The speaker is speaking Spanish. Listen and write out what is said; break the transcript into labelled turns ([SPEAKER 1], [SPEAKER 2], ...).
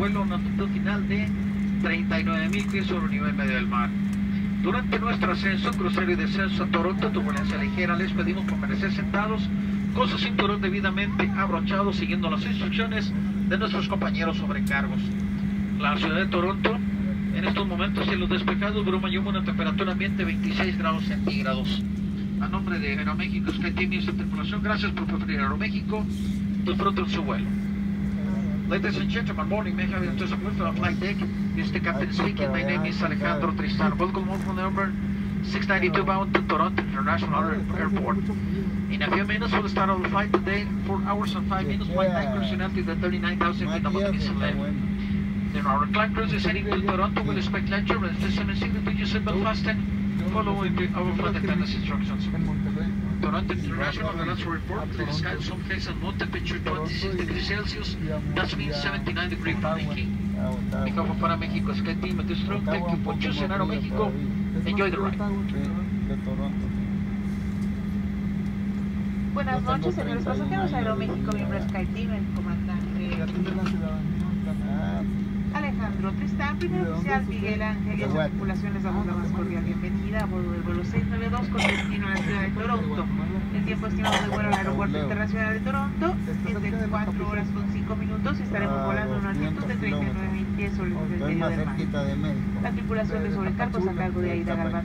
[SPEAKER 1] vuelo a una altitud final de 39.000 pies sobre el nivel medio del mar. Durante nuestro ascenso, crucero y descenso a Toronto, turbulencia ligera, les pedimos permanecer sentados con su cinturón debidamente abrochado, siguiendo las instrucciones de nuestros compañeros sobrecargos. La ciudad de Toronto, en estos momentos cielos despejados, bruma y humo, una temperatura ambiente 26 grados centígrados. A nombre de Aeroméxico SkyTeam y su tripulación, gracias por preferir Aeroméxico. Disfruten su vuelo. Ladies and gentlemen, morning. May I have you to support the flight deck? This is the captain speaking. My name is Alejandro Tristan. Welcome home from number 692 bound to Toronto International Airport. In a few minutes, we'll start our flight today. Four hours and five minutes. Flight time cruising altitude at 39,000 feet above the missile level. Then our climb cruise is heading to Toronto. We'll expect lecture and system is to use seatbelt fasten following the, our flight attendant's instructions. Toronto International Galaxy report, clear skies, some places no temperature 26 degrees Celsius, that means 79 degrees Fahrenheit. Mi jefe para México, Sky Team, Distro, thank you for choosing Aeroméxico. Enjoy the ride.
[SPEAKER 2] Buenas noches, señores pasajeros. Aeroméxico, miembro SkyTeam, el comandante Oficial Miguel Ángel. Y a su tripulación les damos la más cordial bienvenida a bordo del vuelo 692 con destino a la ciudad de Toronto. El tiempo estimado de vuelo al aeropuerto internacional de Toronto es de 4 horas con 5 minutos y estaremos volando a una altitud de 39 mil pies sobre el medio del mar. La tripulación de sobrecargos a cargo de Aida Galván